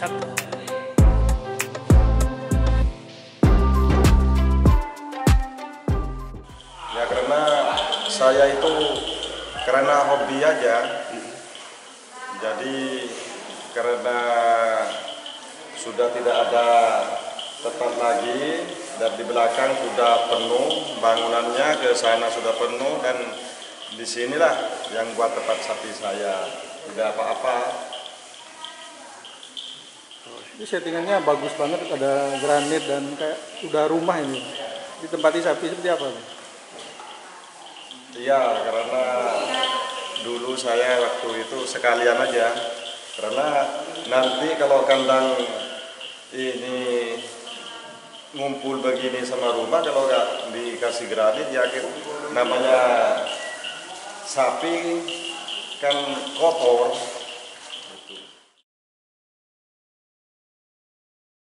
ya karena saya itu karena hobi aja. Jadi karena sudah tidak ada tempat lagi dan di belakang sudah penuh bangunannya ke sana sudah penuh dan di sinilah yang buat tempat sapi saya. Tidak apa-apa. Ini settingannya bagus banget, ada granit dan kayak udah rumah ini. Ditempati sapi seperti apa? Iya, karena dulu saya waktu itu sekalian aja. Karena nanti kalau kandang ini ngumpul begini sama rumah, kalau nggak dikasih granit ya namanya sapi kan kotor,